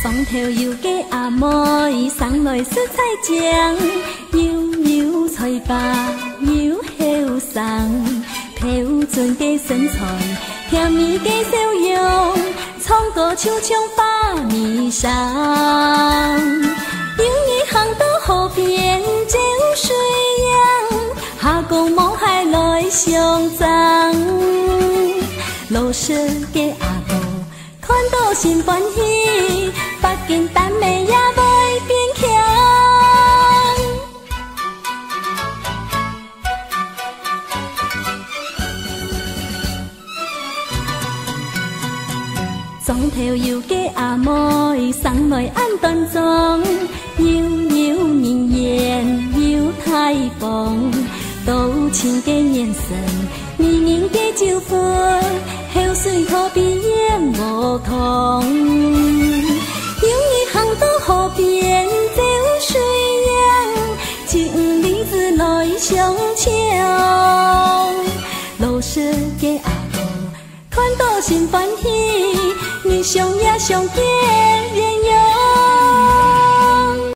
双头油给阿妹送来蔬菜酱，油油菜巴油后生，漂准给身材，甜蜜的笑容，唱歌唱唱把米上，有一行到河边就水样，下个望海来相争，老舍给阿哥看到心欢喜。妆头又给阿妹送来安端庄，扭扭绵绵又太风，多情的眼神，绵绵的酒杯，口水可比烟无痛。河边走水样，情离子来相抢。老舍的阿哥看到心欢喜，你想呀想见。